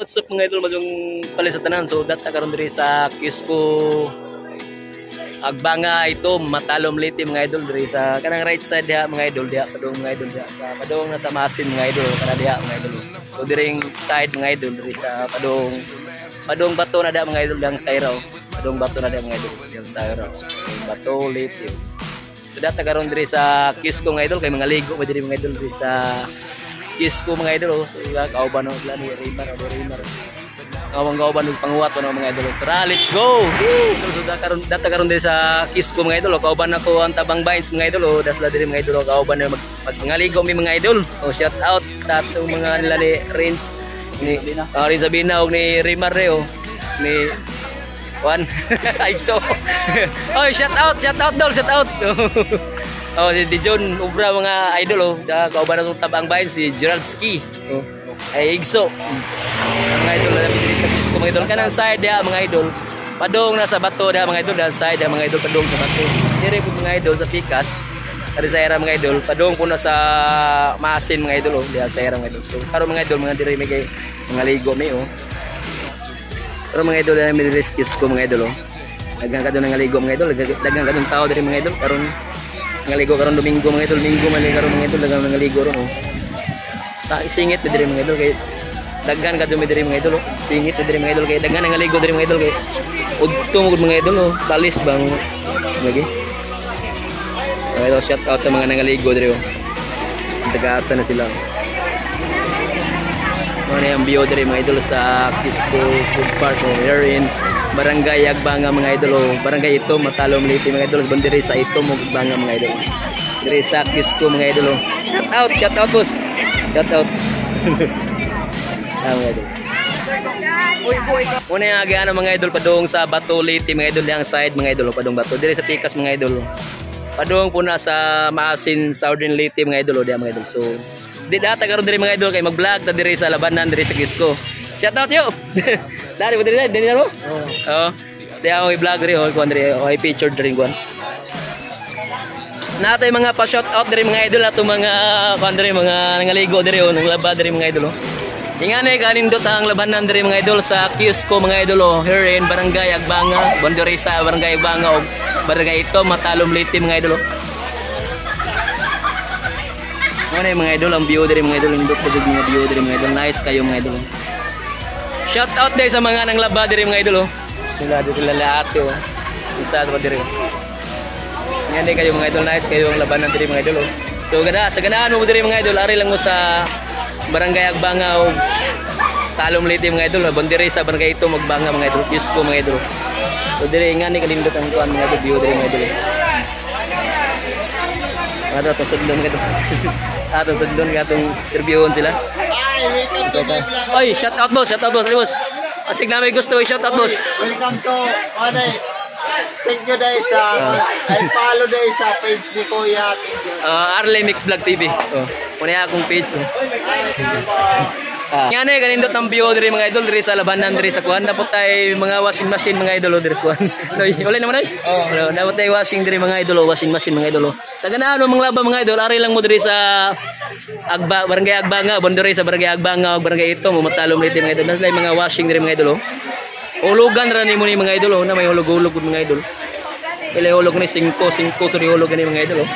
What's up mga idol, madung pala sa tanan. So, data karon diri sa Kisco Agbanga ito, matalom liti mga idol diri sa kanang right side diha mga idol diha padung mga idol diha sa padung natamasin mga idol kana diha mga idol. So diring side mga idol diri sa padung padung bato na diha mga idol dang sayraw. Padung bato na diha mga idol dang sayraw. Bato liti. So data karon diri sa Kisco mga idol kay mga ligo pa diri mga idol diri sa Kisco mga idol. oh. So ila kauban no ila ni Rimar o Rimar. Awang kauban ng panguwat no mga idol. Tara, let's go. So data karon data karon diri sa Kisco mga idol. oh. Kauban ako ang tabang vines mga idol. Oh. Dasla diri mga idol. oh. Kauban na mag magpangaligo mi mga idol. Oh, shout out sa atong mga nila ni Rins ni uh, Rin Sabina og ni Rimar re oh. Ni Juan. Ay so. Oy, shout out, shout out dol, shout out. oh, di, di John Ubra mga idol oh. Da kauban na tabang bayan si Gerald Ski. Oh. Ay Igso. Mga idol na namin sa Cisco mga idol. Kanang side dia mga idol. Padong na sa bato dia mga idol dan side dia mga idol padong sa bato. Dire po mga idol sa Pikas. Dari sa era mga idol, padong po na sa Masin mga idol oh, diha sa era mga idol. So, karon mga idol mga dire kay mga ligo may oh. Pero mga idol na may rescues ko mga idol oh. Dagang ka doon ng ligo mga idol, Dagang- dagang ka doon tao dari mga idol. Karon nga ligo karon Domingo mga idol, man ni karon mga idol, dagang nga ligo ron oh. Sa singit diri mga idol kay daghan ka doon diri mga idol oh. Singit diri mga idol kay daghan nga ligo diri mga idol kay udto mo mga idol oh. Balis bang lagi. Okay, so shout out sa mga nangaligo diri oh. Tagaasa na sila. Ano yung bio diri mga idol sa Kisco Food Park oh. Here in Barangay Agbanga mga idol oh. Barangay ito Matalom Liti mga idol. Bandiri sa ito mo Agbanga mga idol. Diri sa Kisco mga idol oh. Shout out, shout out boss. Shout out. ah, mga idol. Una yung aga mga idol padung sa Bato Liti mga idol yang side mga idol oh, padung Bato diri sa Tikas mga idol. Padung po na sa Maasin Southern Liti mga idol diya mga idol. So di data karon diri mga idol kay mag-vlog ta diri sa labanan diri sa Kisco. Shout out yo. Dari mo diri na mo? Oo. Di ako i-vlog diri oh, kuan diri oh, i featured diri kuan. Natay mga pa shout out diri mga idol ato mga kuan diri mga nangaligo diri oh, nang laba diri mga idol oh. Ingani kanindot ang labanan diri mga idol sa Kiosco mga idol oh, here in Barangay Agbanga, Bondoresa, Barangay Agbanga og Barangay ito Matalom Liti mga idol oh. Ano mga idol, ang view diri mga idol, indot mga view diri mga idol. Nice kayo mga idol. oh. Shout out dahil sa mga nang laba diri mga idol oh. Sila dito lalaki oh. Isa sa diri. oh. Yan din kayo mga idol, nice kayo ang labanan diri mga idol oh. So ganda, sa ganaan mo diri mga idol, ari lang mo sa Barangay Agbanga o Talom Liti mga idol, bondiri sa barangay ito magbanga mga idol, Kisko mga idol. So diri nga ni kalindot ang kuan mga idol, view diri mga idol. Ano to sudlon ka to. Ato sudlon ka tong interviewon sila. Oy, shout out boss, shout out boss, boss. Asig na may gusto, shout out boss. Welcome to, ano Thank you dahil sa, I follow dahil sa page ni Kuya. Uh, Arley Mix Vlog TV. Oh. Kuna akong page. Oh. Ah. Nga na kanindot ang view diri mga idol diri sa labanan diri sa kuan dapat tay mga washing machine mga idol oh, diri sa kuan. Wala naman ay. Oh. Wala, dapat tay washing diri mga idol oh, washing machine mga idol. oh. Sa ganaan mga laba mga idol, ari lang mo diri sa Agba, barangay Agbanga, bondore sa barangay Agbanga, barangay ito mo matalom diri mga idol. Nasa mga washing diri mga idol. oh. Hulugan ra nimo ni mga idol oh, na may hulog-hulog mga idol. Ilay hulog ni 5, 5 to ni hulog ni mga idol oh.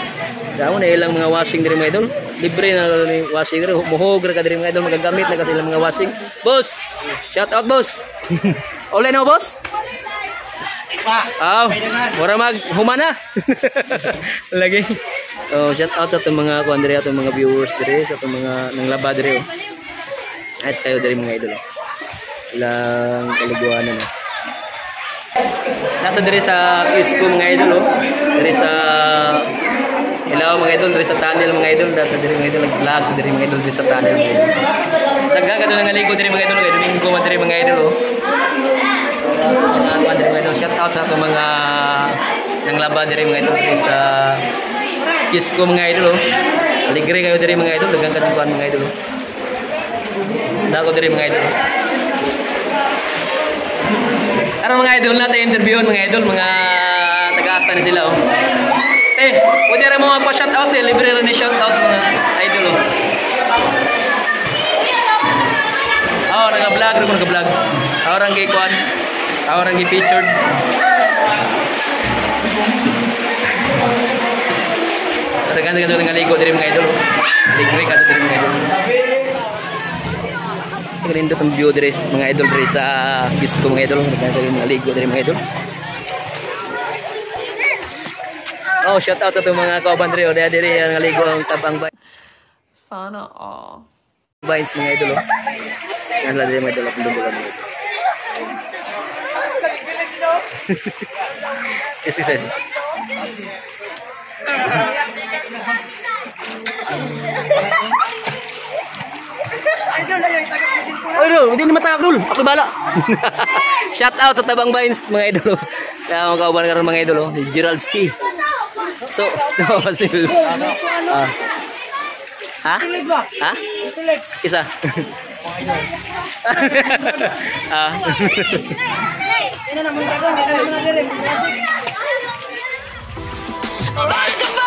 Damo na ilang mga washing diri mga idol. Libre na ni washing diri. Muhog ra ka diri mga idol magagamit na kasi ilang mga washing. Boss. Shout out boss. Ole na boss. Aw, mura mag humana. Lagi. Oh, shout out sa itong mga kuan diri atong mga viewers diri sa itong mga nang laba diri. oh. Nice kayo diri mga idol. oh. Ilang kaliguanan na. Nato diri sa Kisco mga idol oh. Diri sa idol, diri sa tunnel mga idol, data diri mga idol nag-vlog diri mga idol diri sa tunnel. ka doon nga ligo diri mga idol, kay Domingo mga idol diri mga idol, shout out sa ato mga nang laba diri mga idol diri sa Kisco mga idol oh. Aligre kayo diri mga idol, daghan ka dukan mga idol. oh. Dako diri mga idol. Ano mga idol natin interview mga idol, mga taga-asa na sila oh. Eh, pwede rin mo magpa-shout out eh, libre rin ni shout out mga idol oh. Oh, naga naka-vlog, ro naka-vlog. Orang gi kuan. Orang gi featured. Tegan tegan dengan ligo dari mga idol. Ligo ka dari mga idol. Nagalindo ang view dari mga idol dari sa disco mga idol. Tegan dari mga ligo dari mga idol. Oh, shout out to mga kauban o diri ang ligo ang tabang bay. Sana all. Vines mga idol. Oh. Yan lang din mga idol ang dumbulan mga idol. Yes, yes, yes. Ay, Dol, hindi naman tayo, Dol. Ako bala. Shout out sa Tabang Vines, mga idol. Kaya mga kauban karon mga idol, si Gerald Ski. So, so, pasil. Ano? Ah. Ha? Itilig ba? Ha? Itilig. Isa. ah. Ina naman gagawin, ina naman gagawin. Alright, goodbye!